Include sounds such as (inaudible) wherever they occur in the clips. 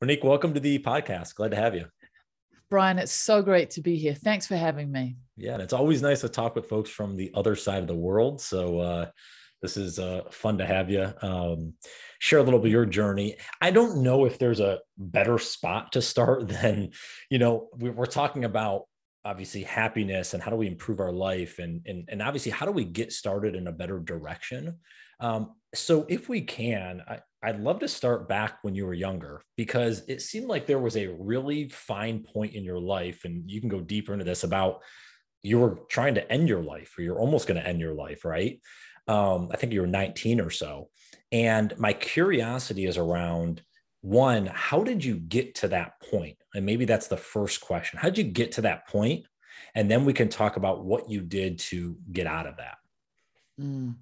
Monique, welcome to the podcast. Glad to have you. Brian, it's so great to be here. Thanks for having me. Yeah, and it's always nice to talk with folks from the other side of the world. So uh, this is uh, fun to have you um, share a little bit of your journey. I don't know if there's a better spot to start (laughs) than, you know, we're talking about obviously happiness and how do we improve our life and and, and obviously how do we get started in a better direction um, so if we can I, i'd love to start back when you were younger because it seemed like there was a really fine point in your life and you can go deeper into this about you were trying to end your life or you're almost going to end your life right um, i think you were 19 or so and my curiosity is around one, how did you get to that point? And maybe that's the first question. How did you get to that point? And then we can talk about what you did to get out of that. Mm.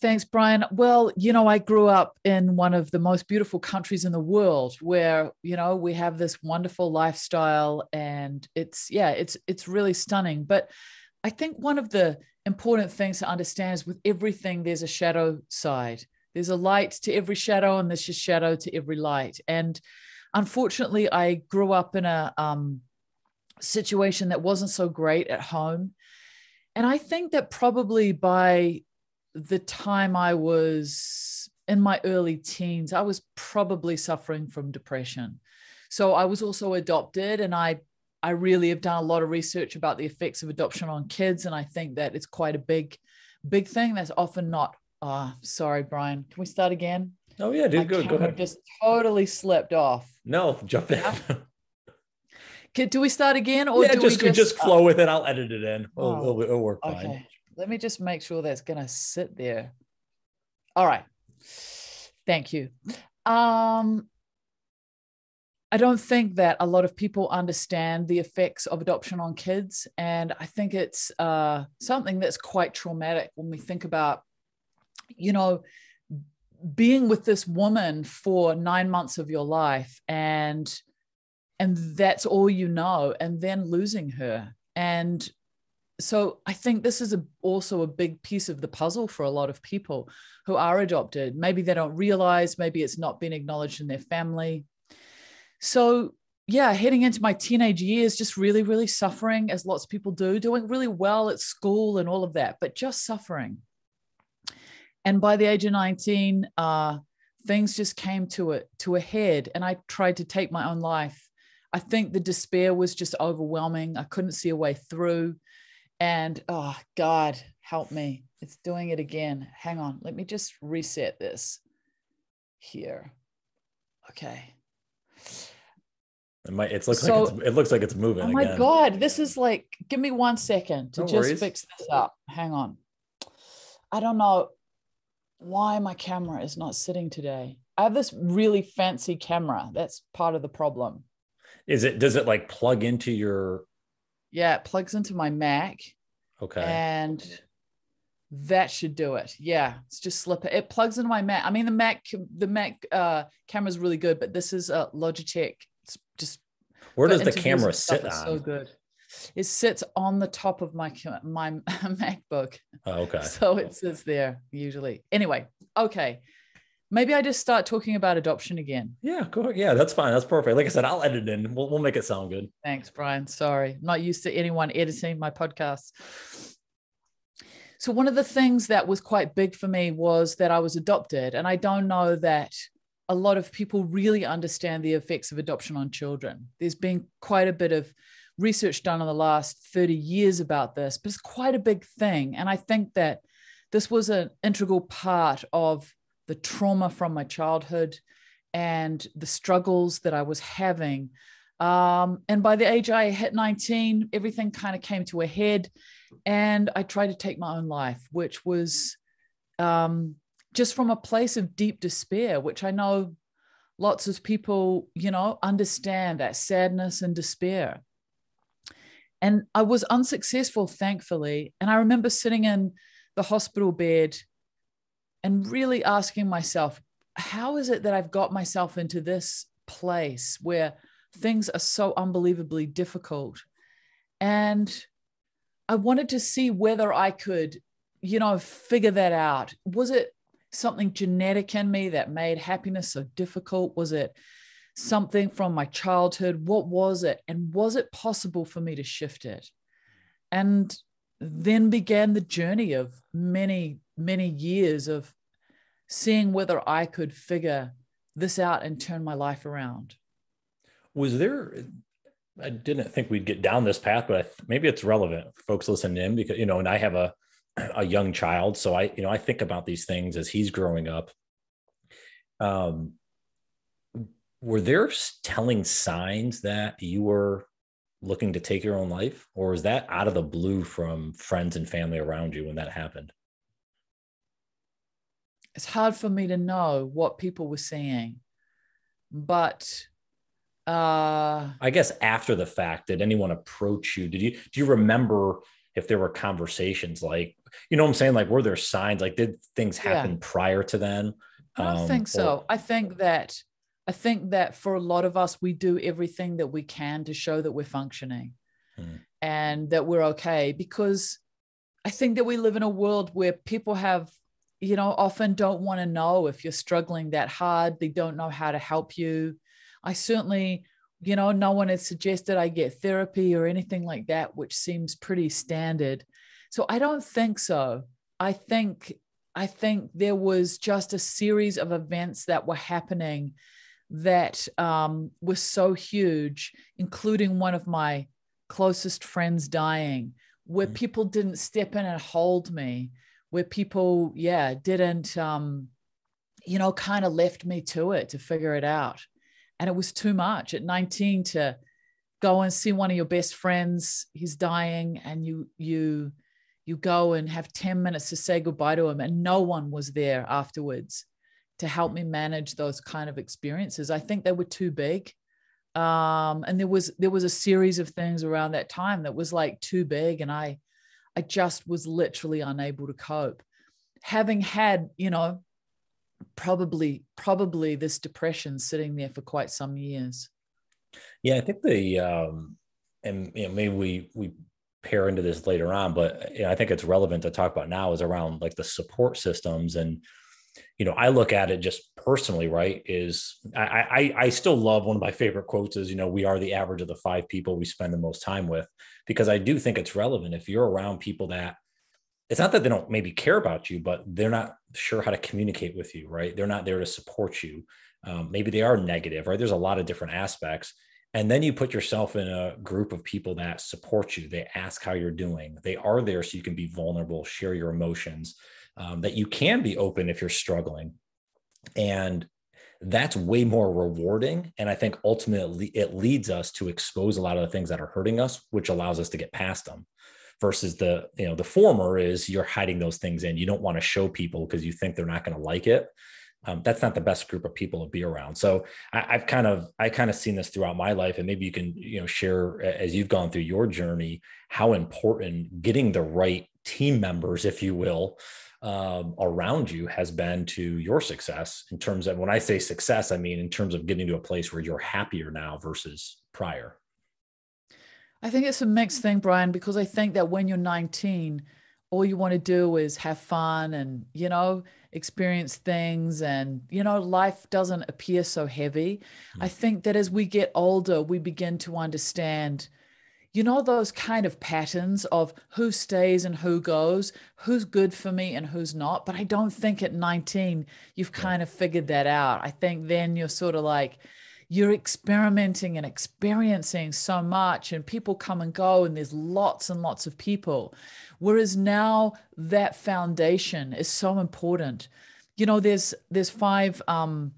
Thanks, Brian. Well, you know, I grew up in one of the most beautiful countries in the world where, you know, we have this wonderful lifestyle and it's yeah, it's it's really stunning. But I think one of the important things to understand is with everything there's a shadow side. There's a light to every shadow, and there's a shadow to every light. And unfortunately, I grew up in a um, situation that wasn't so great at home. And I think that probably by the time I was in my early teens, I was probably suffering from depression. So I was also adopted, and I I really have done a lot of research about the effects of adoption on kids, and I think that it's quite a big, big thing that's often not Oh, sorry, Brian. Can we start again? Oh yeah, dude, go go ahead. Just totally slipped off. No, jump in. Can, do we start again, or yeah, do just we just, just flow with it? I'll edit it in. It'll, oh, it'll, it'll work okay. fine. Let me just make sure that's gonna sit there. All right. Thank you. Um, I don't think that a lot of people understand the effects of adoption on kids. And I think it's uh, something that's quite traumatic when we think about you know, being with this woman for nine months of your life and and that's all you know and then losing her and so i think this is a, also a big piece of the puzzle for a lot of people who are adopted. Maybe they don't realize maybe it's not been acknowledged in their family. So yeah heading into my teenage years just really really suffering as lots of people do doing really well at school and all of that but just suffering. And by the age of 19 uh, things just came to it to a head and i tried to take my own life. I think the despair was just overwhelming. I couldn't see a way through and oh god help me it's doing it again hang on let me just reset this here okay it might. It looks so, like it's, it looks like it's moving. Oh my again. god! This is like. Give me one second to no just worries. fix this up. Hang on. I don't know why my camera is not sitting today. I have this really fancy camera. That's part of the problem. Is it does it like plug into your Yeah, it plugs into my Mac. Okay. And that should do it. Yeah, it's just slip it. It plugs into my Mac. I mean the Mac the Mac uh camera is really good, but this is a Logitech. It's just Where does the camera sit on? So good it sits on the top of my my (laughs) MacBook. Oh, okay. So it sits there usually. Anyway, okay. Maybe I just start talking about adoption again. Yeah, cool. Yeah, that's fine. That's perfect. Like I said, I'll edit it in. We'll, we'll make it sound good. Thanks, Brian. Sorry. not used to anyone editing my podcast. So one of the things that was quite big for me was that I was adopted. And I don't know that a lot of people really understand the effects of adoption on children. There's been quite a bit of research done in the last 30 years about this, but it's quite a big thing. And I think that this was an integral part of the trauma from my childhood and the struggles that I was having. Um, and by the age I hit 19, everything kind of came to a head. And I tried to take my own life, which was um, just from a place of deep despair, which I know lots of people, you know, understand that sadness and despair. And I was unsuccessful, thankfully. And I remember sitting in the hospital bed and really asking myself, how is it that I've got myself into this place where things are so unbelievably difficult? And I wanted to see whether I could, you know, figure that out. Was it something genetic in me that made happiness so difficult? Was it something from my childhood? What was it? And was it possible for me to shift it? And then began the journey of many, many years of seeing whether I could figure this out and turn my life around. Was there, I didn't think we'd get down this path, but maybe it's relevant folks listening in because, you know, and I have a, a young child. So I, you know, I think about these things as he's growing up. Um, were there telling signs that you were looking to take your own life or is that out of the blue from friends and family around you when that happened it's hard for me to know what people were saying but uh i guess after the fact did anyone approach you did you do you remember if there were conversations like you know what i'm saying like were there signs like did things happen yeah. prior to then i don't um, think so or- i think that I think that for a lot of us, we do everything that we can to show that we're functioning mm. and that we're okay because I think that we live in a world where people have, you know, often don't want to know if you're struggling that hard. They don't know how to help you. I certainly, you know, no one has suggested I get therapy or anything like that, which seems pretty standard. So I don't think so. I think I think there was just a series of events that were happening that um, was so huge, including one of my closest friends dying, where mm. people didn't step in and hold me, where people, yeah, didn't, um, you know, kind of left me to it to figure it out. And it was too much at 19 to go and see one of your best friends, he's dying, and you, you, you go and have 10 minutes to say goodbye to him, and no one was there afterwards to help me manage those kind of experiences. I think they were too big. Um, and there was there was a series of things around that time that was like too big, and I I just was literally unable to cope. Having had, you know, probably probably this depression sitting there for quite some years. Yeah, I think the um, and you know maybe we we pair into this later on, but you know, I think it's relevant to talk about now is around like the support systems and you know, I look at it just personally, right? Is I, I I still love one of my favorite quotes is, you know, we are the average of the five people we spend the most time with, because I do think it's relevant. If you're around people that it's not that they don't maybe care about you, but they're not sure how to communicate with you, right? They're not there to support you. Um, maybe they are negative, right? There's a lot of different aspects. And then you put yourself in a group of people that support you. They ask how you're doing. They are there so you can be vulnerable, share your emotions um, that you can be open if you're struggling. And that's way more rewarding. And I think ultimately it leads us to expose a lot of the things that are hurting us, which allows us to get past them. Versus the, you know, the former is you're hiding those things in. You don't want to show people because you think they're not going to like it. Um, that's not the best group of people to be around. So I, have kind of I kind of seen this throughout my life, and maybe you can you know share as you've gone through your journey how important getting the right team members, if you will, um, around you has been to your success in terms of when I say success, I mean in terms of getting to a place where you're happier now versus prior? I think it's a mixed thing, Brian, because I think that when you're 19, all you want to do is have fun and, you know, experience things and, you know, life doesn't appear so heavy. Mm-hmm. I think that as we get older, we begin to understand you know those kind of patterns of who stays and who goes who's good for me and who's not? But i don't think at 19 you've kind of figured that out. I think then you're sort of like you're experimenting and experiencing so much and people come and go and there's lots and lots of people. Whereas now that foundation is so important. You know there's there's five um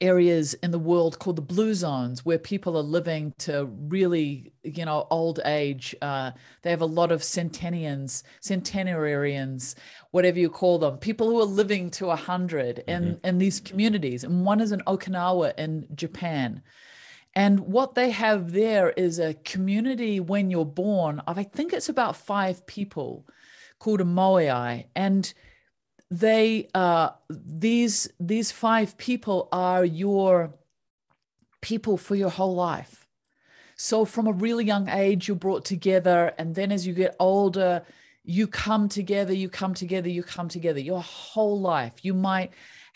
areas in the world called the blue zones where people are living to really you know old age. Uh, they have a lot of centennians centenarians whatever you call them people who are living to 100 in mm-hmm. in these communities. And one is in okinawa in japan. And what they have there is a community when you're born of i think it's about five people called a moai. And they uh, these these five people are your people for your whole life so from a really young age you're brought together and then as you get older you come together you come together you come together your whole life you might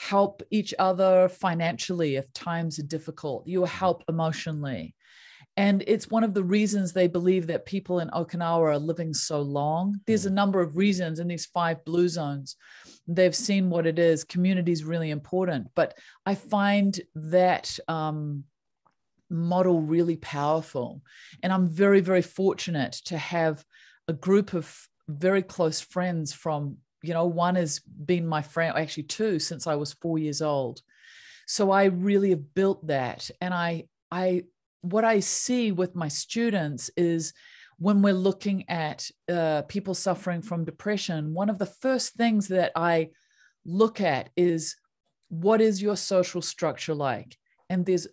help each other financially if times are difficult. You help emotionally. And it's one of the reasons they believe that people in Okinawa are living so long. There's a mm. number of reasons in these five blue zones. They've seen what it is. Community is really important. But I find that um, model really powerful. And I'm very, very fortunate to have a group of very close friends from, you know, one has been my friend, actually, two since I was four years old. So I really have built that. And I, I what I see with my students is when we're looking at uh, people suffering from depression, one of the first things that I look at is what is your social structure like? And there's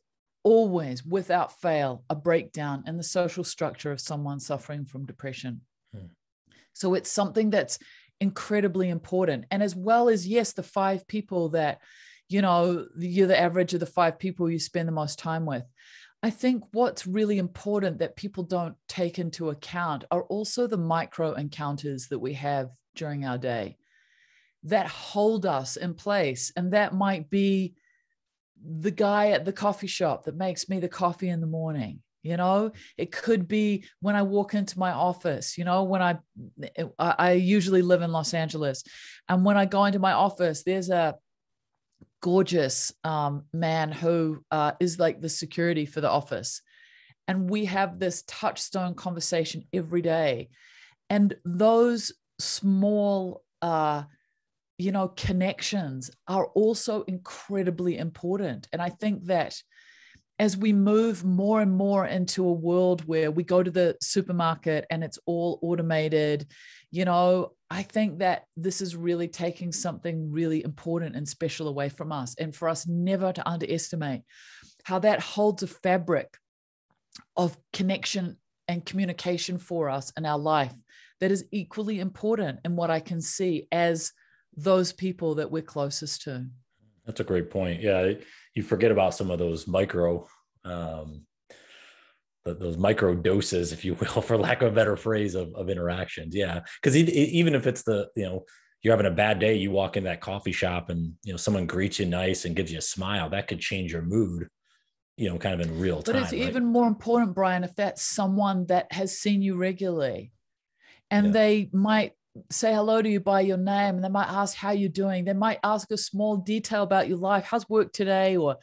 always, without fail, a breakdown in the social structure of someone suffering from depression. Hmm. So it's something that's incredibly important. And as well as, yes, the five people that, you know, you're the average of the five people you spend the most time with. I think what's really important that people don't take into account are also the micro encounters that we have during our day that hold us in place. And that might be the guy at the coffee shop that makes me the coffee in the morning. You know, it could be when I walk into my office, you know, when I I usually live in Los Angeles. And when I go into my office, there's a gorgeous um, man who uh, is like the security for the office. And we have this touchstone conversation every day. And those small, uh, you know, connections are also incredibly important. And I think that as we move more and more into a world where we go to the supermarket and it's all automated, you know, I think that this is really taking something really important and special away from us. And for us never to underestimate how that holds a fabric of connection and communication for us in our life that is equally important in what I can see as those people that we're closest to. That's a great point. Yeah, you forget about some of those micro um, those micro doses, if you will, (laughs) for lack of a better phrase, of, of interactions. Yeah, because even if it's the you know you're having a bad day, you walk in that coffee shop and you know someone greets you nice and gives you a smile, that could change your mood. You know, kind of in real time. But it's right? even more important, Brian, if that's someone that has seen you regularly, and yeah. they might say hello to you by your name and they might ask how you're doing they might ask a small detail about your life how's work today or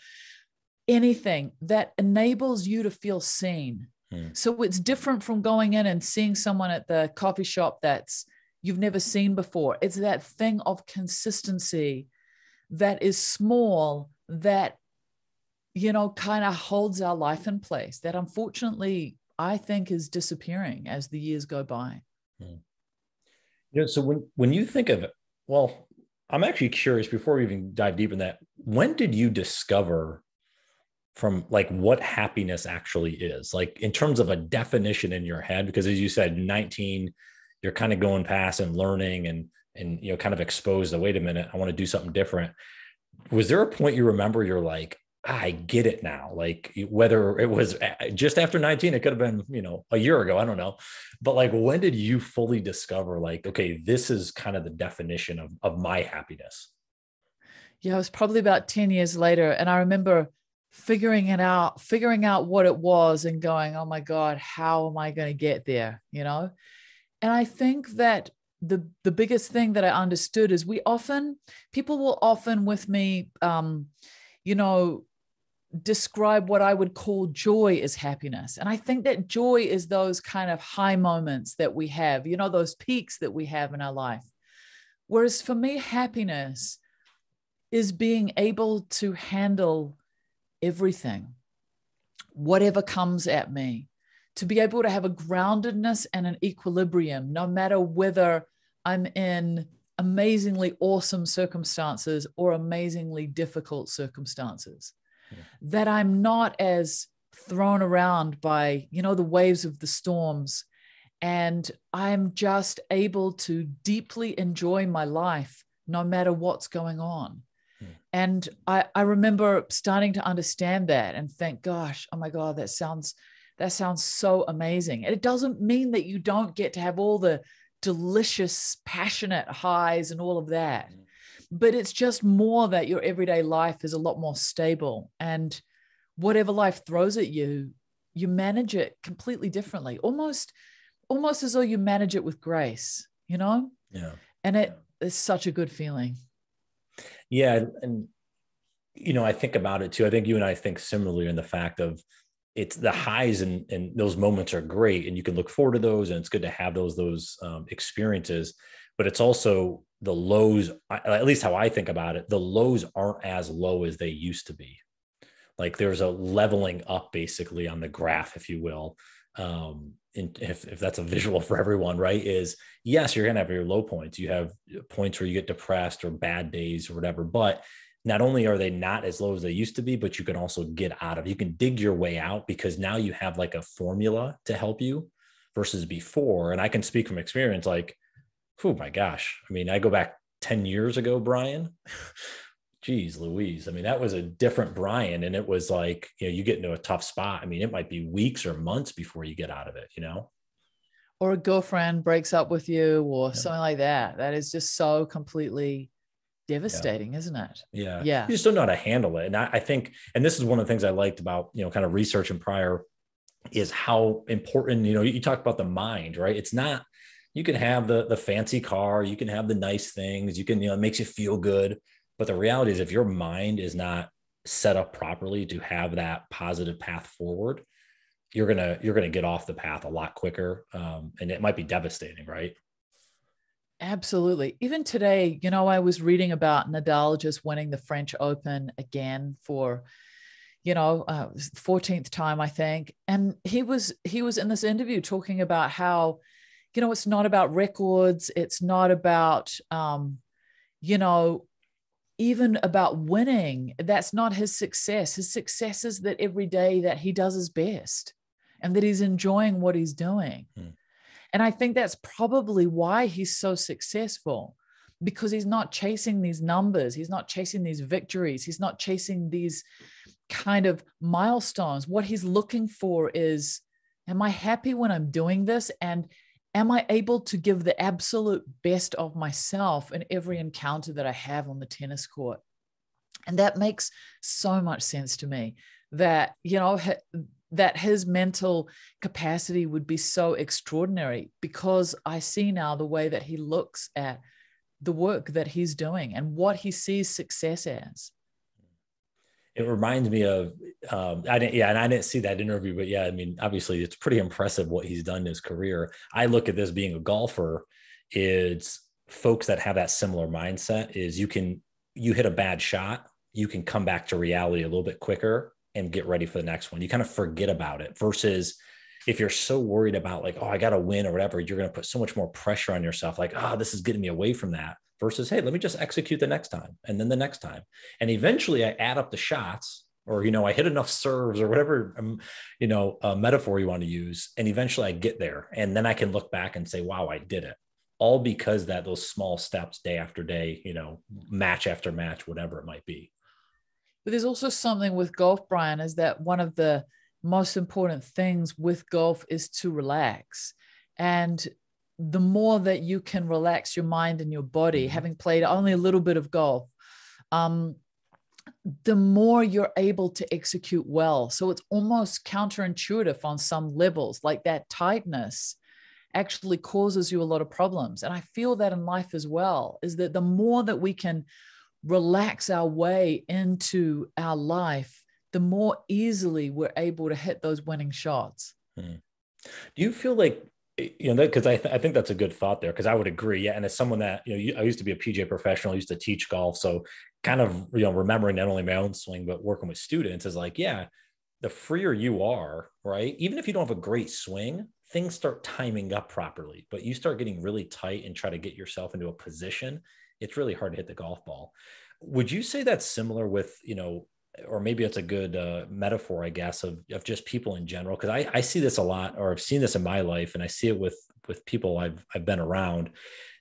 anything that enables you to feel seen. Mm. So it's different from going in and seeing someone at the coffee shop that's you've never seen before. It's that thing of consistency that is small that you know kind of holds our life in place that unfortunately I think is disappearing as the years go by. Mm. You know, so when when you think of it, well, I'm actually curious before we even dive deep in that, when did you discover from like what happiness actually is like in terms of a definition in your head because as you said 19 you're kind of going past and learning and and you know kind of exposed to wait a minute i want to do something different. Was there a point you remember you're like i get it now like whether it was eh, eh, just after 19 it could have been you know a year ago i don't know but like when did you fully discover like okay this is kind of the definition of, of my happiness yeah it was probably about 10 years later and i remember figuring it out, figuring out what it was and going, oh my God, how am I going to get there? You know? And I think that the the biggest thing that I understood is we often people will often with me um, you know, describe what I would call joy as happiness. And I think that joy is those kind of high moments that we have, you know, those peaks that we have in our life. Whereas for me, happiness is being able to handle everything, whatever comes at me, to be able to have a groundedness and an equilibrium, no matter whether I'm in amazingly awesome circumstances or amazingly difficult circumstances. Yeah. That I'm not as thrown around by, you know, the waves of the storms. And I'm just able to deeply enjoy my life no matter what's going on. And I, I remember starting to understand that and think, gosh, oh my God, that sounds that sounds so amazing. And it doesn't mean that you don't get to have all the delicious, passionate highs and all of that. Mm. but it's just more that your everyday life is a lot more stable and whatever life throws at you you manage it completely differently almost almost as though you manage it with grace you know yeah and it is such a good feeling yeah and you know i think about it too. I think you and i think similarly in the fact of it's the highs and, and those moments are great and you can look forward to those and it's good to have those those um, experiences. But it's also the lows at least how i think about it the lows aren't as low as they used to be. Like there's a leveling up basically on the graph if you will. Um if, if that's a visual (laughs) for everyone right is yes you're gonna have your low points. You have uh, points where you get depressed or bad days or whatever but not only are they not as low as they used to be but you can also get out of you can dig your way out because now you have like a formula to help you versus before. And i can speak from experience like oh my gosh. I mean i go back 10 years ago brian (laughs) geez louise. I mean that was a different brian and it was like you know you get into a tough spot. I mean it might be weeks or months before you get out of it you know? Or a girlfriend breaks up with you or yeah. something like that. That is just so completely devastating yeah. isn't it? Yeah. Yeah. You just don't know how to handle it. And I, I think and this is one of the things i liked about you know kind of research and prior is how important you know you talk about the mind right? It's not you can have the the fancy car you can have the nice things you can you know it makes you feel good but the reality is, if your mind is not set up properly to have that positive path forward, you're gonna you're gonna get off the path a lot quicker, um, and it might be devastating, right? Absolutely. Even today, you know, I was reading about Nadal just winning the French Open again for, you know, uh, 14th time, I think. And he was he was in this interview talking about how, you know, it's not about records. It's not about, um, you know, even about winning. That's not his success. His success is that every day that he does his best and that he's enjoying what he's doing. Hmm. And I think that's probably why he's so successful because he's not chasing these numbers. He's not chasing these victories. He's not chasing these kind of milestones. What he's looking for is, am I happy when I'm doing this? And am I able to give the absolute best of myself in every encounter that I have on the tennis court? And that makes so much sense to me that, you know, that his mental capacity would be so extraordinary because I see now the way that he looks at the work that he's doing and what he sees success as it reminds me of um, I didn't yeah, and I didn't see that interview, but yeah, I mean, obviously it's pretty impressive what he's done in his career. I look at this being a golfer, it's folks that have that similar mindset is you can you hit a bad shot, you can come back to reality a little bit quicker and get ready for the next one. You kind of forget about it versus if you're so worried about like, oh, I got to win or whatever, you're going to put so much more pressure on yourself. Like, oh, this is getting me away from that versus hey let me just execute the next time and then the next time. And eventually i add up the shots or you know i hit enough serves or whatever um, you know uh, metaphor you want to use and eventually i get there. And then i can look back and say wow i did it. All because that those small steps day after day you know match after match whatever it might be. But there's also something with golf brian is that one of the most important things with golf is to relax. And the more that you can relax your mind and your body, mm-hmm. having played only a little bit of golf, um, the more you're able to execute well. So it's almost counterintuitive on some levels, like that tightness actually causes you a lot of problems. And I feel that in life as well, is that the more that we can relax our way into our life, the more easily we're able to hit those winning shots. Hmm. Do you feel like you know because I, th- I think that's a good thought there because i would agree yeah and as someone that you know i used to be a PGA professional I used to teach golf so kind of you know remembering not only my own swing but working with students is like yeah the freer you are right even if you don't have a great swing things start timing up properly but you start getting really tight and try to get yourself into a position it's really hard to hit the golf ball. Would you say that's similar with you know or maybe it's a good uh, metaphor, I guess, of, of just people in general. Cause I, I see this a lot, or I've seen this in my life and I see it with, with people I've, I've been around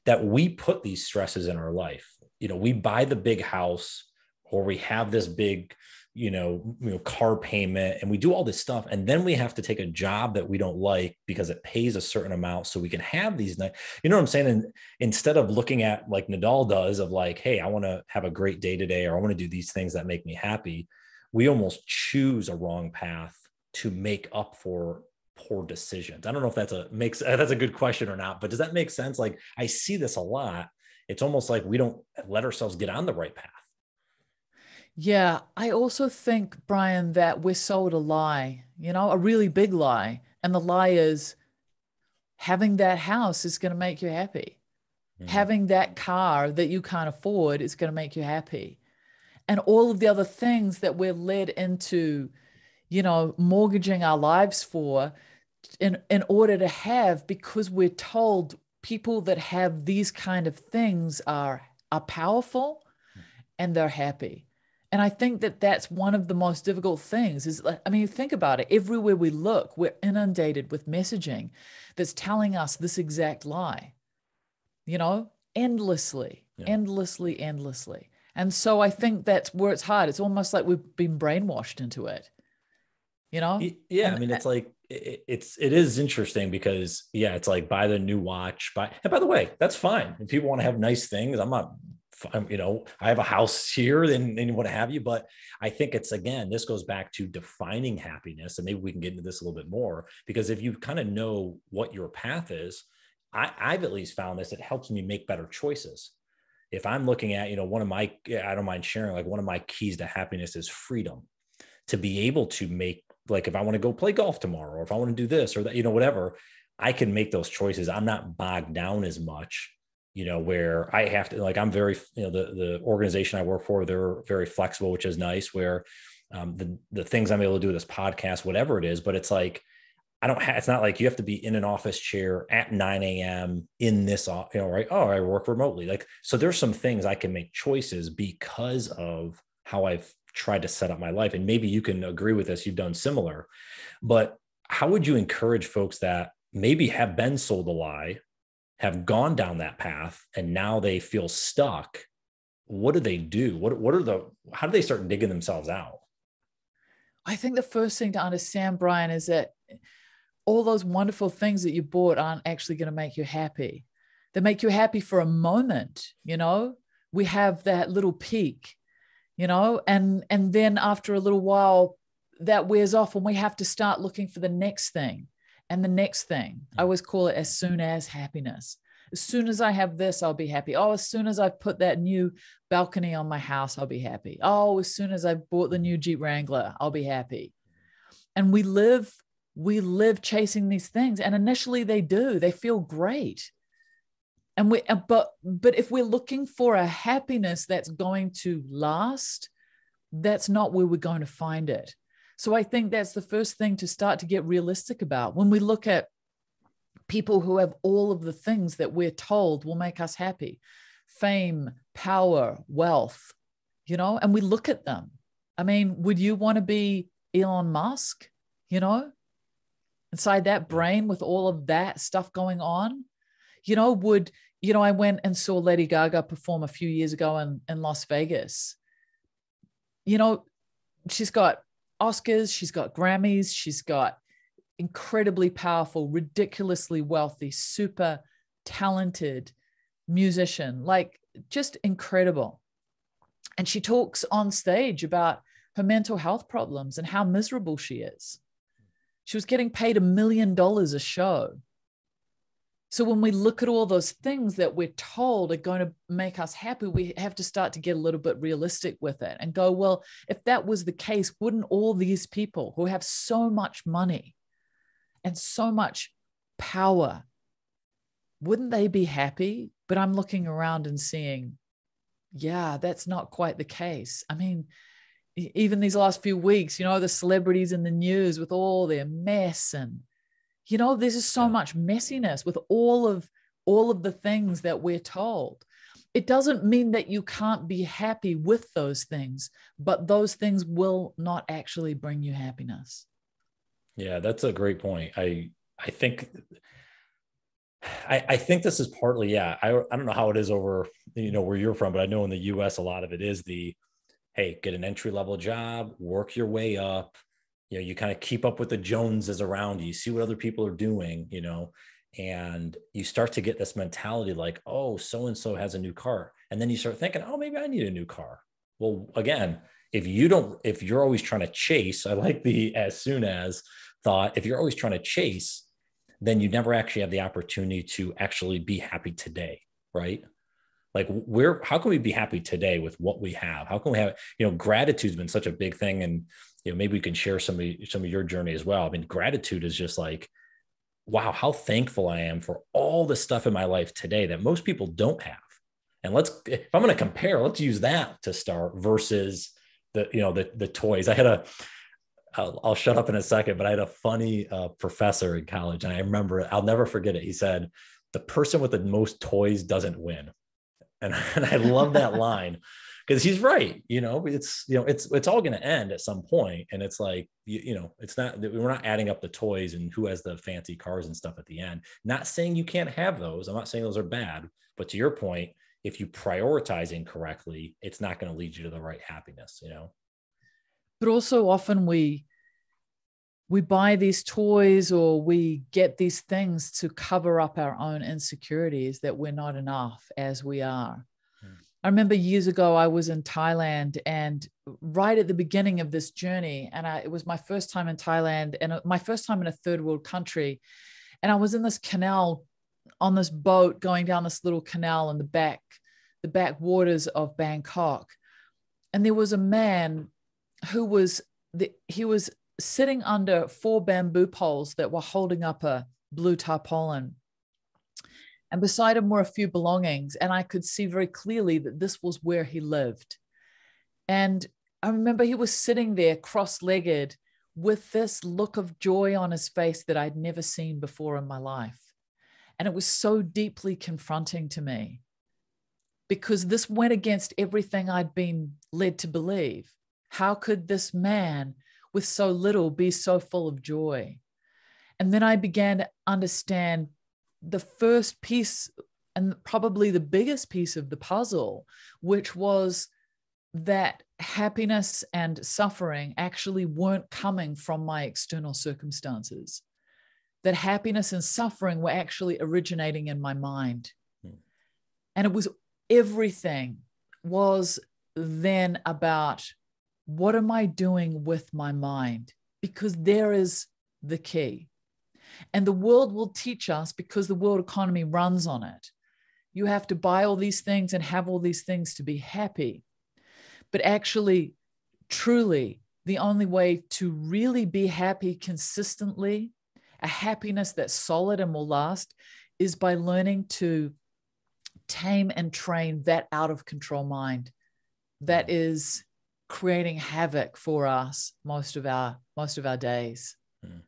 that we put these stresses in our life. You know, we buy the big house or we have this big, you know, you know, car payment and we do all this stuff. And then we have to take a job that we don't like because it pays a certain amount so we can have these, you know what I'm saying? And instead of looking at like Nadal does of like, hey, I want to have a great day today or I want to do these things that make me happy, we almost choose a wrong path to make up for poor decisions. I don't know if that's a makes (laughs) that's a good question or not, but does that make sense? Like I see this a lot. It's almost like we don't let ourselves get on the right path. Yeah, I also think Brian that we're sold a lie, you know, a really big lie, and the lie is having that house is going to make you happy. Mm-hmm. Having that car that you can't afford is going to make you happy. And all of the other things that we're led into you know, mortgaging our lives for in, in order to have, because we're told people that have these kind of things are, are powerful and they're happy. And I think that that's one of the most difficult things is, I mean, think about it. Everywhere we look, we're inundated with messaging that's telling us this exact lie, you know, endlessly, yeah. endlessly, endlessly. And so I think that's where it's hard. It's almost like we've been brainwashed into it you know yeah and, i mean it's like it's it is interesting because yeah it's like buy the new watch buy and by the way that's fine if people want to have nice things i'm not Um, you know i have a house here and, and what have you but i think it's again this goes back to defining happiness and maybe we can get into this a little bit more because if you kind of know what your path is I, i've at least found this it helps me make better choices if i'm looking at you know one of my i don't mind sharing like one of my keys to happiness is freedom to be able to make like if I want to go play golf tomorrow, or if I want to do this or that, you know, whatever, I can make those choices. I'm not bogged down as much, you know, where I have to like I'm very, you know, the the organization I work for, they're very flexible, which is nice. Where um, the the things I'm able to do with this podcast, whatever it is, but it's like I don't have. It's not like you have to be in an office chair at 9 a.m. in this, you know, right? Oh, I work remotely. Like so, there's some things I can make choices because of how I've tried to set up my life. And maybe you can agree with this, you've done similar. But how would you encourage folks that maybe have been sold a lie, have gone down that path, and now they feel stuck? What do they do? What, what are the, how do they start digging themselves out? I think the first thing to understand, Brian, is that all those wonderful things that you bought aren't actually going to make you happy. They make you happy for a moment, you know? We have that little peak you know and and then after a little while that wears off and we have to start looking for the next thing and the next thing i always call it as soon as happiness. As soon as i have this i'll be happy. Oh as soon as i put that new balcony on my house i'll be happy. Oh as soon as i bought the new jeep wrangler i'll be happy. And we live we live chasing these things and initially they do. They feel great. And we uh, but but if we're looking for a happiness that's going to last that's not where we're going to find it so i think that's the first thing to start to get realistic about. When we look at people who have all of the things that we're told will make us happy fame power wealth you know and we look at them. I mean would you want to be elon musk you know inside that brain with all of that stuff going on? You know would you know, I went and saw Lady Gaga perform a few years ago in, in Las Vegas. You know, she's got Oscars, she's got Grammys, she's got incredibly powerful, ridiculously wealthy, super talented musician, like just incredible. And she talks on stage about her mental health problems and how miserable she is. She was getting paid a million dollars a show so when we look at all those things that we're told are going to make us happy, we have to start to get a little bit realistic with it and go, well, if that was the case, wouldn't all these people who have so much money and so much power, wouldn't they be happy? But I'm looking around and seeing, yeah, that's not quite the case. I mean, even these last few weeks, you know, the celebrities in the news with all their mess and you know there's just so yeah. much messiness with all of all of the things that we're told it doesn't mean that you can't be happy with those things but those things will not actually bring you happiness yeah that's a great point i i think I, I think this is partly yeah I, I don't know how it is over you know where you're from but i know in the us a lot of it is the hey, get an entry level job, work your way up. You know, you kind of keep up with the Joneses around you, see what other people are doing, you know, and you start to get this mentality like, oh, so and so has a new car. And then you start thinking, oh, maybe I need a new car. Well, again, if you don't, if you're always trying to chase, I like the as soon as thought, if you're always trying to chase, then you never actually have the opportunity to actually be happy today, right? like where how can we be happy today with what we have how can we have you know gratitude's been such a big thing and you know maybe we can share some of some of your journey as well. I mean gratitude is just like wow how thankful i am for all the stuff in my life today that most people don't have. And let's if i'm going to compare let's use that to start versus the you know the the toys. I had a I'll, I'll shut up in a second but i had a funny uh, professor in college and i remember i'll never forget it. He said the person with the most toys doesn't win. And, and (laughs) I love that (laughs) line because he's right. You know, it's you know, it's it's all going to end at some point, and it's like you, you know, it's not we're not adding up the toys and who has the fancy cars and stuff at the end. Not saying you can't have those. I'm not saying those are bad, but to your point, if you prioritize incorrectly, it's not going to lead you to the right happiness. You know. But also, often we we buy these toys or we get these things to cover up our own insecurities that we're not enough as we are. I remember years ago, I was in Thailand and right at the beginning of this journey, and I, it was my first time in Thailand and uh, my first time in a third world country. And I was in this canal on this boat going down this little canal in the back, the back waters of Bangkok. And there was a man who was, the, he was sitting under four bamboo poles that were holding up a blue tarpaulin. And beside him were a few belongings. And I could see very clearly that this was where he lived. And I remember he was sitting there cross legged with this look of joy on his face that I'd never seen before in my life. And it was so deeply confronting to me because this went against everything I'd been led to believe. How could this man with so little be so full of joy. And then I began to understand the first piece and probably the biggest piece of the puzzle, which was that happiness and suffering actually weren't coming from my external circumstances. That happiness and suffering were actually originating in my mind. Hmm. And it was everything was then about what am I doing with my mind? Because there is the key. And the world will teach us because the world economy runs on it. You have to buy all these things and have all these things to be happy. But actually, truly, the only way to really be happy consistently, a happiness that's solid and will last, is by learning to tame and train that out of control mind that is creating havoc for us most of our most of our days. Hmm.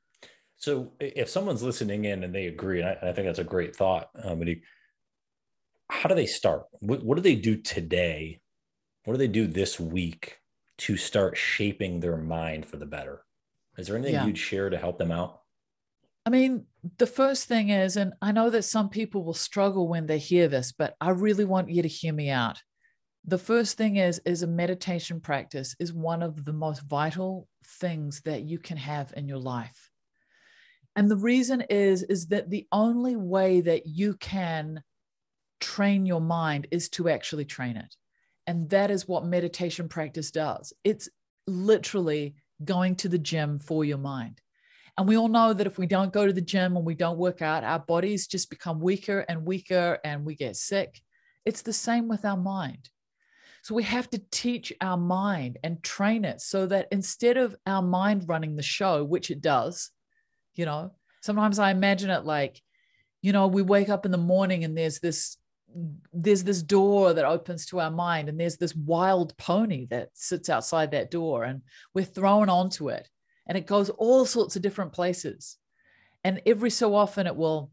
So if someone's listening in and they agree, and I, I think that's a great thought, um, how do they start? What, what do they do today? What do they do this week to start shaping their mind for the better? Is there anything yeah. you'd share to help them out? I mean, the first thing is, and I know that some people will struggle when they hear this, but I really want you to hear me out the first thing is is a meditation practice is one of the most vital things that you can have in your life and the reason is is that the only way that you can train your mind is to actually train it. And that is what meditation practice does. It's literally going to the gym for your mind. And we all know that if we don't go to the gym and we don't work out our bodies just become weaker and weaker and we get sick. It's the same with our mind. So we have to teach our mind and train it so that instead of our mind running the show, which it does, you know, sometimes I imagine it like, you know, we wake up in the morning and there's this there's this door that opens to our mind and there's this wild pony that sits outside that door and we're thrown onto it and it goes all sorts of different places and every so often it will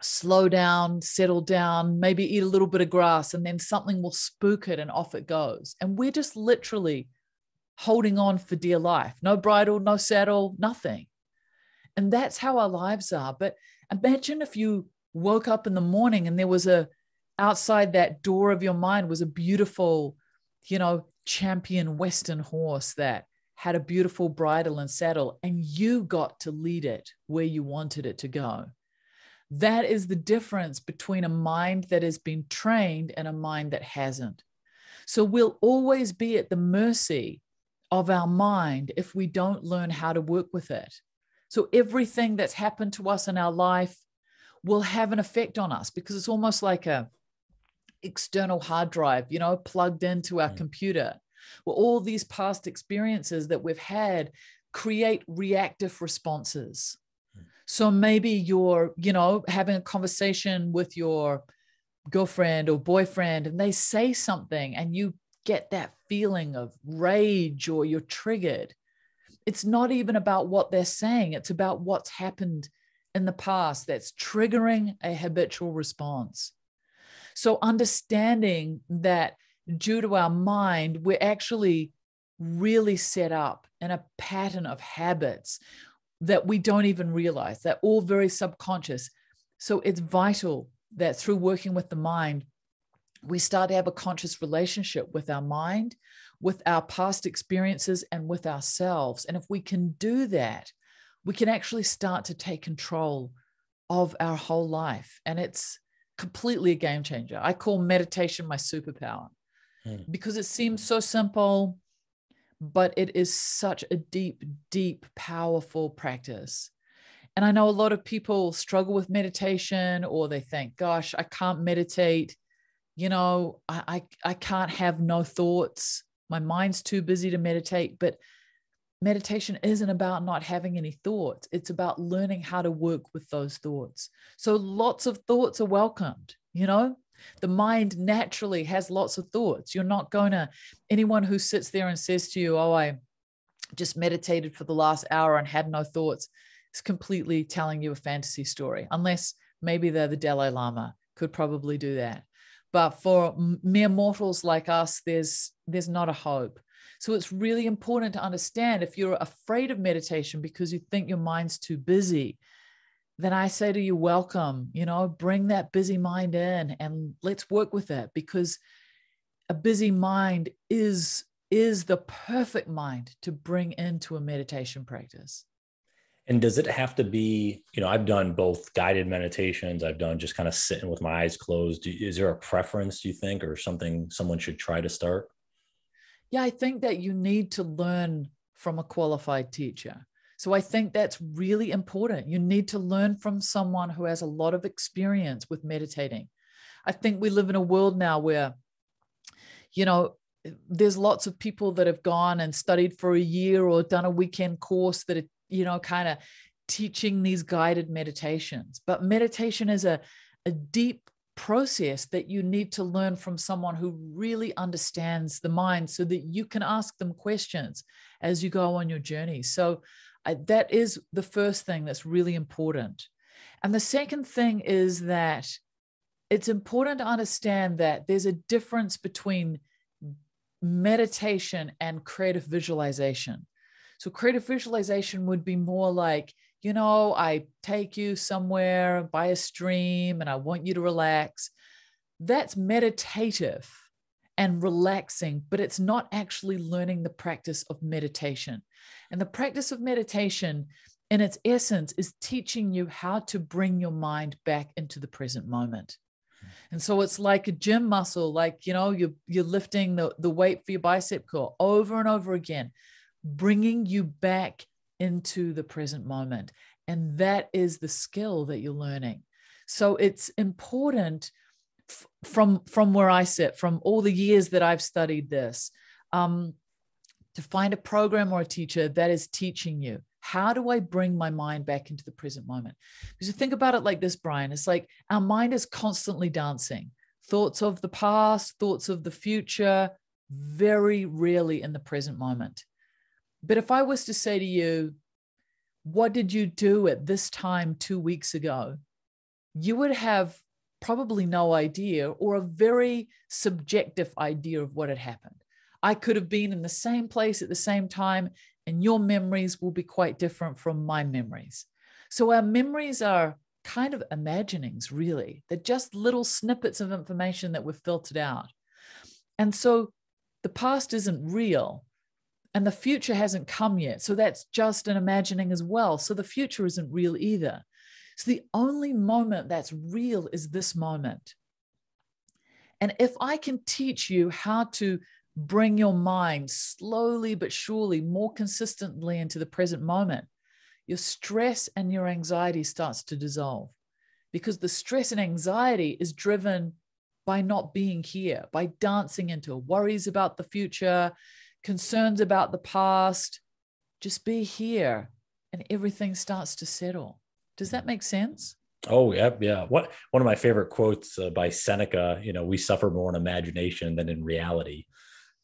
slow down, settle down, maybe eat a little bit of grass, and then something will spook it and off it goes. And we're just literally holding on for dear life no bridle, no saddle, nothing. And that's how our lives are. But imagine if you woke up in the morning and there was a outside that door of your mind was a beautiful, you know, champion Western horse that had a beautiful bridle and saddle, and you got to lead it where you wanted it to go. That is the difference between a mind that has been trained and a mind that hasn't. So we'll always be at the mercy of our mind if we don't learn how to work with it. So everything that's happened to us in our life will have an effect on us because it's almost like a external hard drive, you know, plugged into our mm. computer. Well, all these past experiences that we've had create reactive responses. Mm. So maybe you're, you know, having a conversation with your girlfriend or boyfriend and they say something and you get that feeling of rage or you're triggered. It's not even about what they're saying, it's about what's happened in the past that's triggering a habitual response. So, understanding that due to our mind, we're actually really set up in a pattern of habits that we don't even realize, that all very subconscious. So, it's vital that through working with the mind, we start to have a conscious relationship with our mind, with our past experiences, and with ourselves. And if we can do that, we can actually start to take control of our whole life. And it's completely a game changer. I call meditation my superpower hmm. because it seems so simple, but it is such a deep, deep, powerful practice. And I know a lot of people struggle with meditation or they think, gosh, I can't meditate. You know, I, I, I can't have no thoughts. My mind's too busy to meditate. But meditation isn't about not having any thoughts, it's about learning how to work with those thoughts. So lots of thoughts are welcomed, you know? The mind naturally has lots of thoughts. You're not going to, anyone who sits there and says to you, Oh, I just meditated for the last hour and had no thoughts, is completely telling you a fantasy story, unless maybe they're the Dalai Lama, could probably do that. But for mere mortals like us, there's there's not a hope. So it's really important to understand if you're afraid of meditation because you think your mind's too busy, then I say to you, welcome, you know, bring that busy mind in and let's work with it because a busy mind is is the perfect mind to bring into a meditation practice. And does it have to be, you know, I've done both guided meditations, I've done just kind of sitting with my eyes closed. Is there a preference, do you think, or something someone should try to start? yeah, I think that you need to learn from a qualified teacher. So I think that's really important. You need to learn from someone who has a lot of experience with meditating. I think we live in a world now where, you know, there's lots of people that have gone and studied for a year or done a weekend course that are, you know, kind of teaching these guided meditations. But meditation is a, a deep process that you need to learn from someone who really understands the mind so that you can ask them questions as you go on your journey. So, I, that is the first thing that's really important. And the second thing is that it's important to understand that there's a difference between meditation and creative visualization. So, creative visualization would be more like you know, I take you somewhere by a stream and I want you to relax. That's meditative and relaxing, but it's not actually learning the practice of meditation. And the practice of meditation, in its essence, is teaching you how to bring your mind back into the present moment. And so it's like a gym muscle, like, you know, you're, you're lifting the, the weight for your bicep curl over and over again, bringing you back into the present moment. And that is the skill that you're learning. So it's important f- from, from where I sit, from all the years that I've studied this, um, to find a program or a teacher that is teaching you how do I bring my mind back into the present moment? Because you think about it like this, Brian, it's like our mind is constantly dancing. Thoughts of the past, thoughts of the future, very rarely in the present moment. But if I was to say to you, what did you do at this time two weeks ago? You would have probably no idea or a very subjective idea of what had happened. I could have been in the same place at the same time, and your memories will be quite different from my memories. So, our memories are kind of imaginings, really. They're just little snippets of information that we've filtered out. And so, the past isn't real and the future hasn't come yet. So that's just an imagining as well. So the future isn't real either. So the only moment that's real is this moment. And if I can teach you how to bring your mind slowly but surely, more consistently into the present moment, your stress and your anxiety starts to dissolve because the stress and anxiety is driven by not being here, by dancing into worries about the future, concerns about the past. Just be here and everything starts to settle. Does that make sense? Oh yeah, yeah. What one of my favorite quotes uh, by Seneca. You know, we suffer more in imagination than in reality.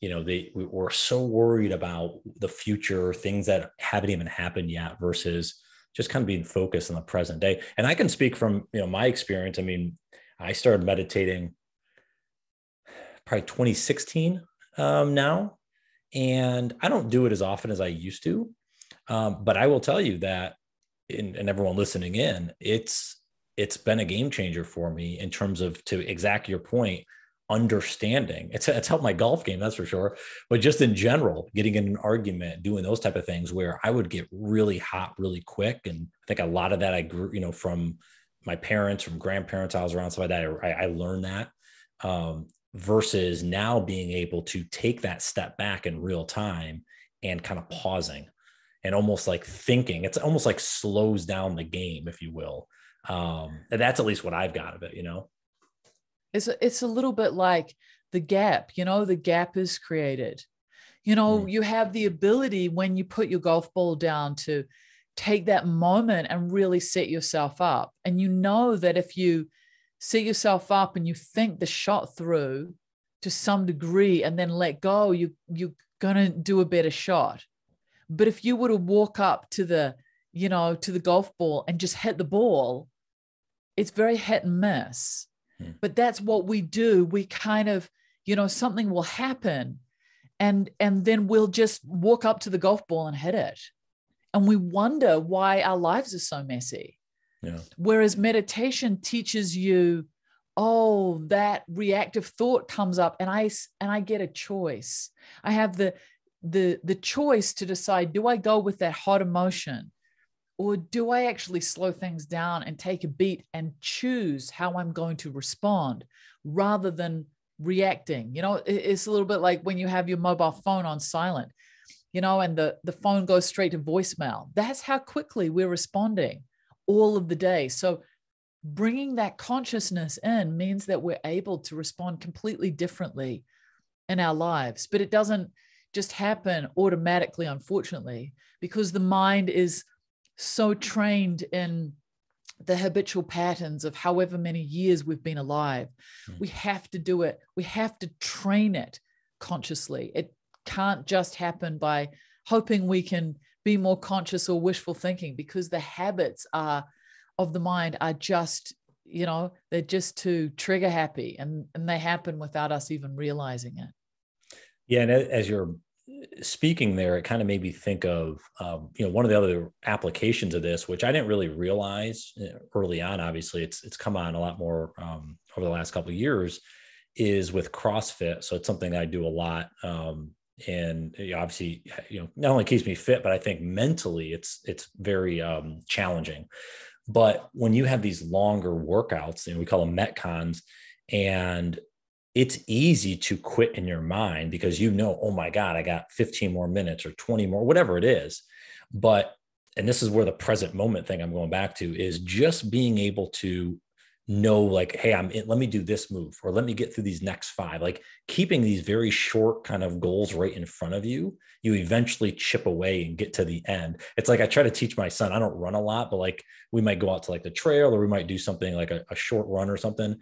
You know, they we're so worried about the future, things that haven't even happened yet, versus just kind of being focused on the present day. And I can speak from you know my experience. I mean, I started meditating probably 2016 um, now, and I don't do it as often as I used to. Um, but I will tell you that, in, and everyone listening in, it's it's been a game changer for me in terms of to exact your point understanding. It's it's helped my golf game that's for sure. But just in general getting in an argument doing those type of things where i would get really hot really quick. And i think a lot of that i grew you know from my parents from grandparents i was around stuff like that. I, I learned that. Um, versus now being able to take that step back in real time and kind of pausing and almost like thinking. It's almost like slows down the game if you will. Um and that's at least what i've got of it you know? It's a, it's a little bit like the gap you know the gap is created. You know mm. you have the ability when you put your golf ball down to take that moment and really set yourself up. And you know that if you set yourself up and you think the shot through to some degree and then let go, you you're gonna do a better shot. But if you were to walk up to the, you know, to the golf ball and just hit the ball, it's very hit and miss. Hmm. But that's what we do. We kind of, you know, something will happen and and then we'll just walk up to the golf ball and hit it. And we wonder why our lives are so messy. Whereas meditation teaches you, oh, that reactive thought comes up and I and I get a choice. I have the the the choice to decide do I go with that hot emotion or do I actually slow things down and take a beat and choose how I'm going to respond rather than reacting? You know, it's a little bit like when you have your mobile phone on silent, you know, and the, the phone goes straight to voicemail. That's how quickly we're responding all of the day. So bringing that consciousness in means that we're able to respond completely differently in our lives. But it doesn't just happen automatically, unfortunately, because the mind is so trained in the habitual patterns of however many years we've been alive. Mm. We have to do it, we have to train it consciously. It can't just happen by hoping we can be more conscious or wishful thinking because the habits are of the mind are just you know they're just too trigger happy and and they happen without us even realizing it. Yeah and as you're speaking there it kind of made me think of um, you know one of the other applications of this which i didn't really realize eh, early on obviously it's it's come on a lot more um, over the last couple of years is with crossfit. So it's something i do a lot um, and obviously you know not only keeps me fit but i think mentally it's it's very um, challenging. But when you have these longer workouts and we call them metcons and it's easy to quit in your mind because you know oh my god i got 15 more minutes or 20 more whatever it is. But and this is where the present moment thing i'm going back to is just being able to know like hey i'm in, let me do this move or let me get through these next five. Like keeping these very short kind of goals right in front of you you eventually chip away and get to the end. It's like i try to teach my son i don't run a lot but like we might go out to like the trail or we might do something like a, a short run or something.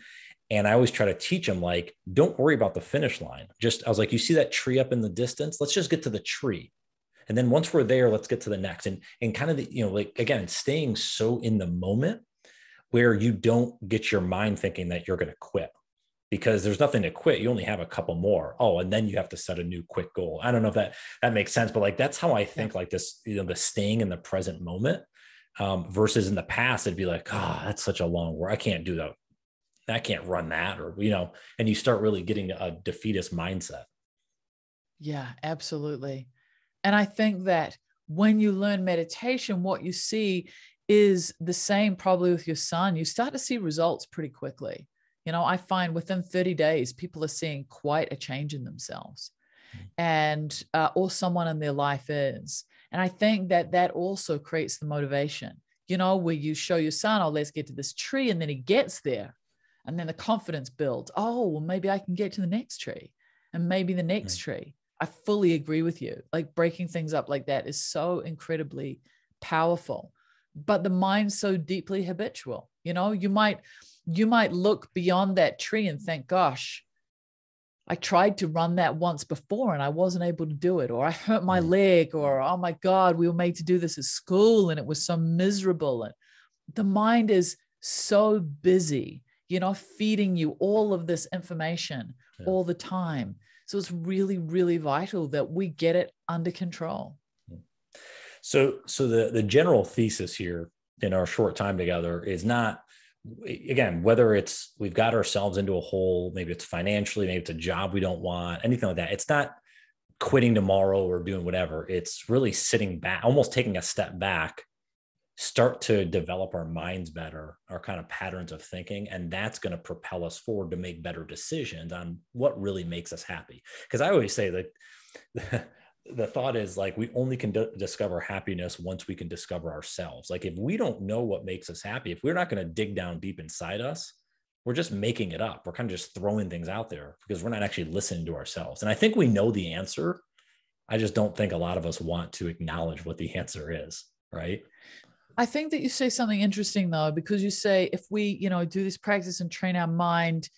And i always try to teach him like don't worry about the finish line. Just i was like you see that tree up in the distance? Let's just get to the tree. And then once we're there let's get to the next. And and kind of the, you know like again staying so in the moment where you don't get your mind thinking that you're going to quit because there's nothing to quit. You only have a couple more. Oh, and then you have to set a new quick goal. I don't know if that that makes sense, but like that's how I think like this, you know, the staying in the present moment um, versus in the past, it'd be like, oh, that's such a long work. I can't do that. I can't run that, or you know, and you start really getting a defeatist mindset. Yeah, absolutely. And I think that when you learn meditation, what you see is the same probably with your son. You start to see results pretty quickly. You know, I find within 30 days, people are seeing quite a change in themselves mm. and, uh, or someone in their life is. And I think that that also creates the motivation, you know, where you show your son, oh, let's get to this tree. And then he gets there. And then the confidence builds. Oh, well, maybe I can get to the next tree and maybe the next mm. tree. I fully agree with you. Like breaking things up like that is so incredibly powerful. But the mind's so deeply habitual. You know, you might you might look beyond that tree and think, gosh, I tried to run that once before and I wasn't able to do it, or I hurt my leg, or oh my God, we were made to do this at school and it was so miserable. And the mind is so busy, you know, feeding you all of this information yeah. all the time. So it's really, really vital that we get it under control. So, so the the general thesis here in our short time together is not again whether it's we've got ourselves into a hole maybe it's financially maybe it's a job we don't want anything like that it's not quitting tomorrow or doing whatever it's really sitting back almost taking a step back start to develop our minds better, our kind of patterns of thinking. And that's going to propel us forward to make better decisions on what really makes us happy. Because I always say that (laughs) the, thought is like we only can d- discover happiness once we can discover ourselves. Like if we don't know what makes us happy, if we're not going to dig down deep inside us, we're just making it up. We're kind of just throwing things out there because we're not actually listening to ourselves. And I think we know the answer. I just don't think a lot of us want to acknowledge what the (laughs) answer is, right? I think that you say something interesting though, because you say if we, you know, do this practice and train our mind,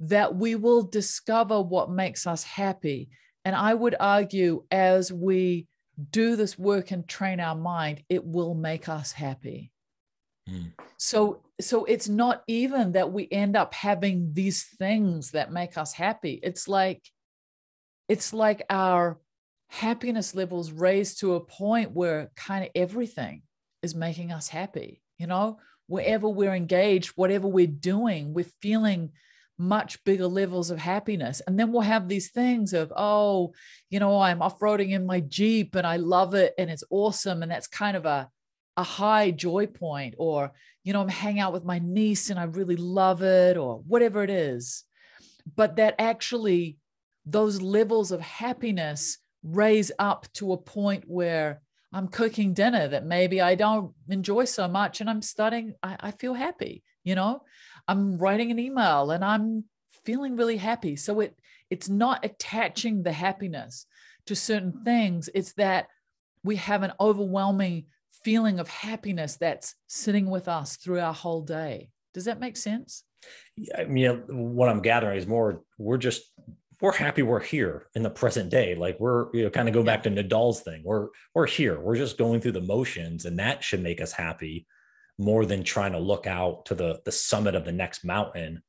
that we will discover what makes us happy. And I would argue as we do this work and train our mind, it will make us happy. Mm. So, so it's not even that we end up having these things that make us happy. It's like, it's like our happiness levels raised to a point where kind of everything is making us happy. You know, wherever we're engaged, whatever we're doing, we're feeling much bigger levels of happiness. And then we'll have these things of, oh, you know, I'm off roading in my Jeep and I love it and it's awesome. And that's kind of a, a high joy point. Or, you know, I'm hanging out with my niece and I really love it, or whatever it is. But that actually, those levels of happiness raise up to a point where I'm cooking dinner that maybe I don't enjoy so much and I'm starting, I, I feel happy, you know, I'm writing an email and I'm feeling really happy. So it it's not attaching the happiness to certain things. It's that we have an overwhelming feeling of happiness that's sitting with us through our whole day. Does that make sense? I mean, what I'm gathering is more we're just we're happy we're here in the present day. Like we're, you know, kind of go back to Nadal's thing. We're we're here. We're just going through the motions, and that should make us happy more than trying to look out to the the summit of the next mountain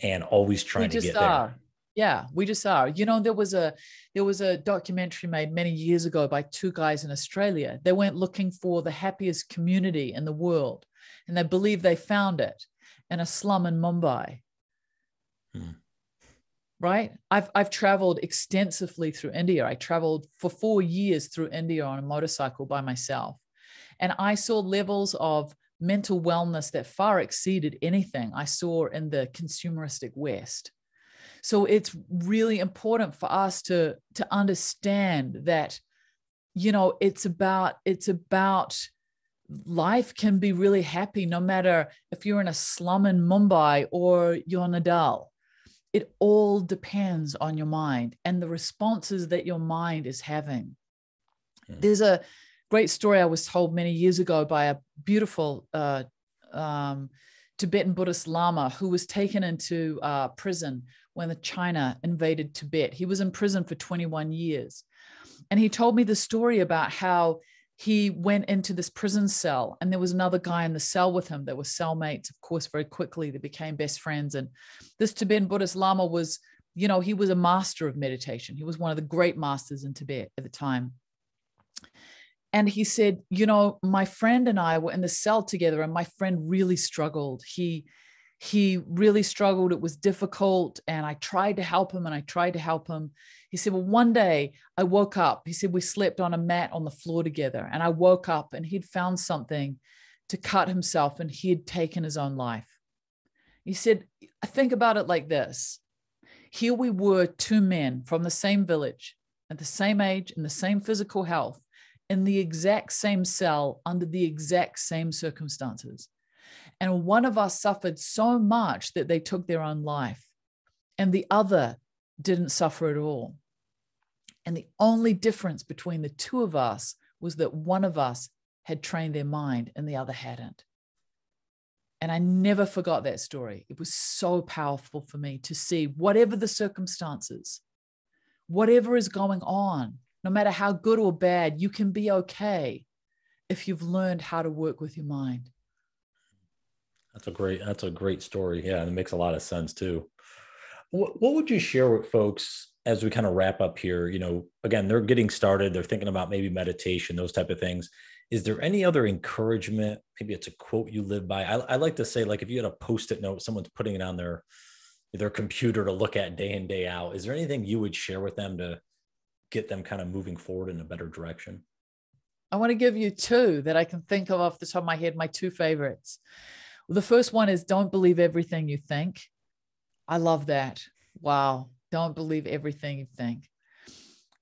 and always trying to get are. there. Yeah, we just are. You know, there was a there was a documentary made many years ago by two guys in Australia. They went looking for the happiest community in the world, and they believe they found it in a slum in Mumbai. Hmm right? I've i've traveled extensively through india. I traveled for 4 years through india on a motorcycle by myself. And i saw levels of mental wellness that far exceeded anything i saw in the consumeristic west. So it's really important for us to to understand that you know it's about it's about life can be really happy no matter if you're in a slum in mumbai or you're nadal it all depends on your mind and the responses that your mind is having. Mm. There's a great story I was told many years ago by a beautiful uh, um, Tibetan Buddhist Lama who was taken into uh, prison when the China invaded Tibet. He was in prison for 21 years. And he told me the story about how he went into this prison cell and there was another guy in the cell with him that were cellmates of course very quickly they became best friends. And this tibetan buddhist lama was you know he was a master of meditation. He was one of the great masters in tibet at the time. And he said you know my friend and i were in the cell together and my friend really struggled. He he really struggled. It was difficult. And I tried to help him and I tried to help him. He said, Well, one day I woke up. He said, We slept on a mat on the floor together. And I woke up and he'd found something to cut himself and he had taken his own life. He said, I think about it like this here we were, two men from the same village, at the same age, in the same physical health, in the exact same cell, under the exact same circumstances. And one of us suffered so much that they took their own life, and the other didn't suffer at all. And the only difference between the two of us was that one of us had trained their mind and the other hadn't. And I never forgot that story. It was so powerful for me to see whatever the circumstances, whatever is going on, no matter how good or bad, you can be okay if you've learned how to work with your mind. That's a great that's a great story. Yeah, and it makes a lot of sense too. What, what would you share with folks as we kind of wrap up here? You know, again, they're getting started, they're thinking about maybe meditation, those type of things. Is there any other encouragement? Maybe it's a quote you live by. I, I like to say, like, if you had a post-it note, someone's putting it on their their computer to look at day in day out. Is there anything you would share with them to get them kind of moving forward in a better direction? I want to give you two that I can think of off the top of my head, my two favorites. The first one is don't believe everything you think. I love that. Wow. Don't believe everything you think.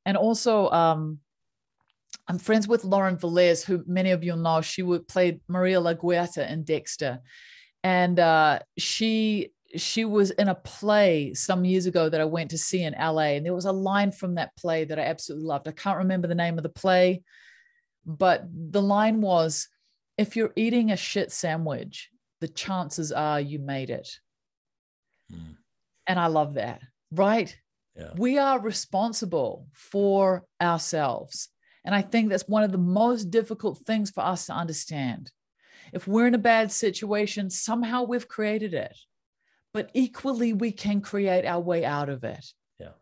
And also, um, I'm friends with Lauren Velez, who many of you know. She would play Maria LaGuerta in Dexter. And uh, she she was in a play some years ago that I went to see in LA. And there was a line from that play that I absolutely loved. I can't remember the name of the play, but the line was if you're eating a shit sandwich the chances are you made it. Mm. And I love that, right? Yeah. We are responsible for ourselves. And I think that's one of the most difficult things for us to understand. If we're in a bad situation, somehow we've created it, but equally we can create our way out of it. Yeah.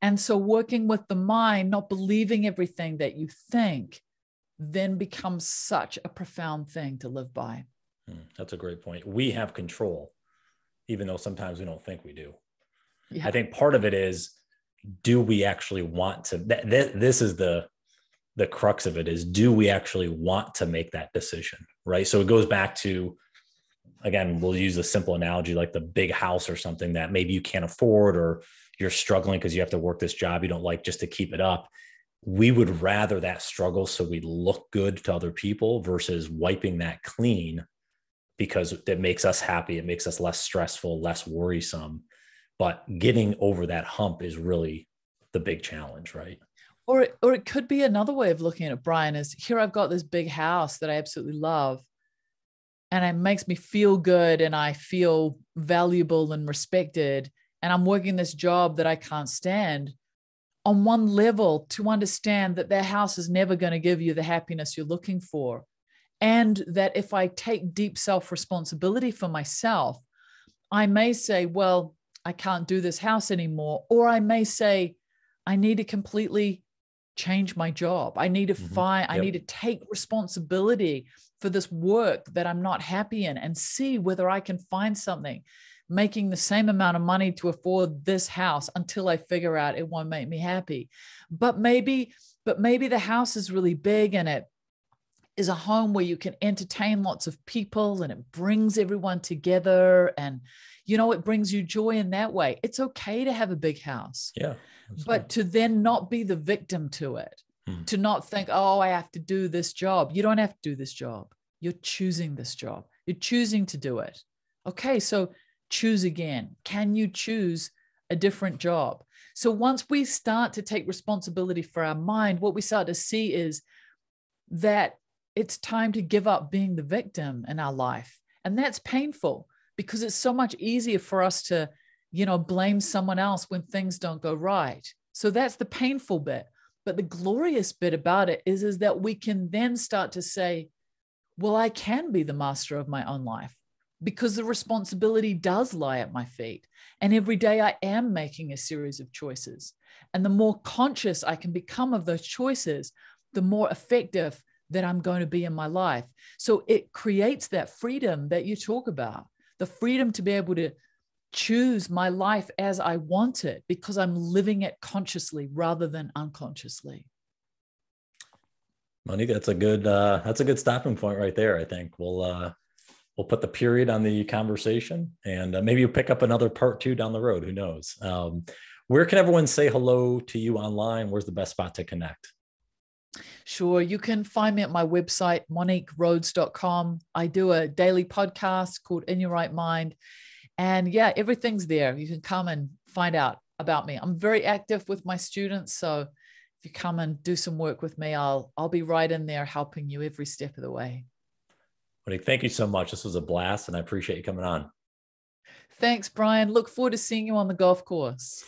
And so working with the mind, not believing everything that you think, then becomes such a profound thing to live by. Hmm, that's a great point. We have control, even though sometimes we don't think we do. Yeah. I think part of it is, do we actually want to? Th- th- this is the the crux of it is, do we actually want to make that decision? Right. So it goes back to, again, we'll use a simple analogy like the big house or something that maybe you can't afford or you're struggling because you have to work this job you don't like just to keep it up we would rather that struggle so we look good to other people versus wiping that clean because it makes us happy. It makes us less stressful, less worrisome. But getting over that hump is really the big challenge, right? Or, or it could be another way of looking at it, Brian, is here I've got this big house that I absolutely love. And it makes me feel good and I feel valuable and respected. And I'm working this job that I can't stand on one level to understand that their house is never going to give you the happiness you're looking for and that if I take deep self responsibility for myself, I may say, well, I can't do this house anymore. Or I may say, I need to completely change my job. I need to mm-hmm. find, yep. I need to take responsibility for this work that I'm not happy in and see whether I can find something making the same amount of money to afford this house until I figure out it won't make me happy. But maybe, but maybe the house is really big and it is a home where you can entertain lots of people and it brings everyone together and you know it brings you joy in that way. It's okay to have a big house yeah but to then not be the victim to it hmm. to not think oh i have to do this job. You don't have to do this job. You're choosing this job. You're choosing to do it. Okay so choose again. Can you choose a different job? So once we start to take responsibility for our mind what we start to see is that it's time to give up being the victim in our life. And that's painful because it's so much easier for us to, you know, blame someone else when things don't go right. So that's the painful bit. But the glorious bit about it is, is that we can then start to say, well, I can be the master of my own life because the responsibility does lie at my feet. And every day I am making a series of choices. And the more conscious I can become of those choices, the more effective that I'm going to be in my life. So it creates that freedom that you talk about, the freedom to be able to choose my life as I want it because I'm living it consciously rather than unconsciously. Monique, that's a good uh, that's a good stopping point right there. I think we'll uh, we'll put the period on the conversation, and uh, maybe you'll pick up another part two down the road. Who knows? Um, where can everyone say hello to you online? Where's the best spot to connect? Sure. You can find me at my website, moniquerhodes.com. I do a daily podcast called In Your Right Mind. And yeah, everything's there. You can come and find out about me. I'm very active with my students. So if you come and do some work with me, I'll I'll be right in there helping you every step of the way. Monique, thank you so much. This was a blast and I appreciate you coming on. Thanks, Brian. Look forward to seeing you on the golf course.